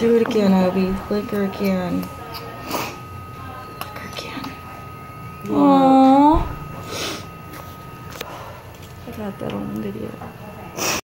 Do it again, Obi. Flicker again. Flicker again. Aww. I got that on video.